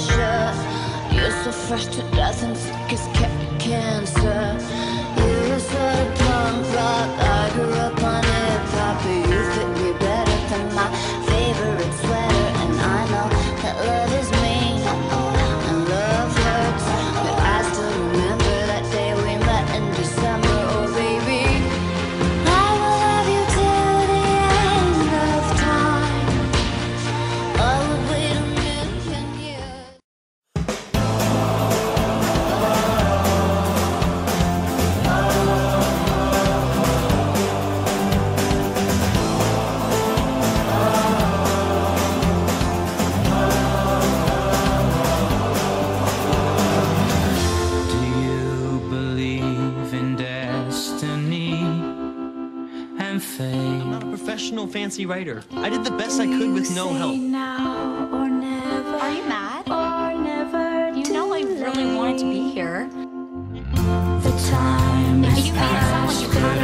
for. You're so fresh to death and sick as ca- cancer. You're so punk rock. I grew up and fate? I'm not a professional fancy writer. I did the best I could with no help. Now or never. Are you mad? Or never. You know I really wanted to be here. The time If you made it sound like you couldn't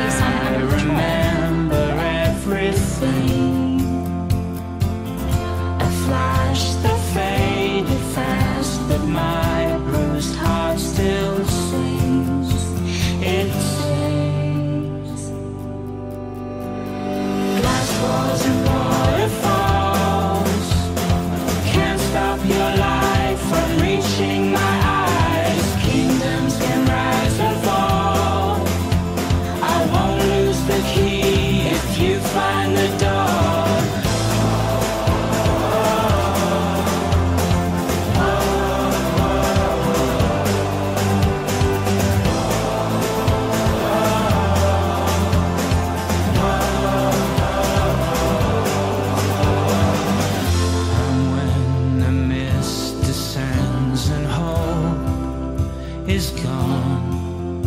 is gone.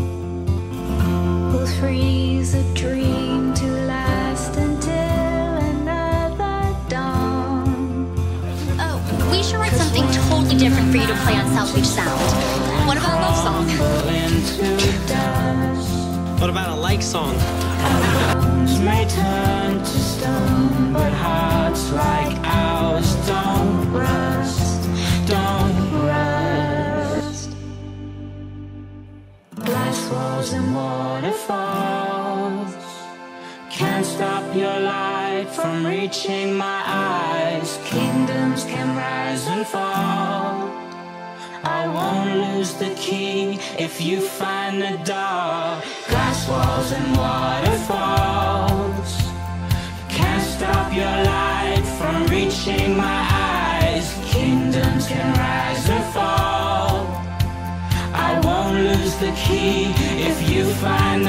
We'll freeze a dream to last until another dawn. Oh, we should write something totally different for you to play on South Beach Sound. What about a love song? What about a like song? Can't stop your light from reaching my eyes. Kingdoms can rise and fall. I won't lose the key if you find the door. Glass walls and waterfalls can't stop your light from reaching my eyes. Kingdoms can rise and fall. I won't lose the key if you find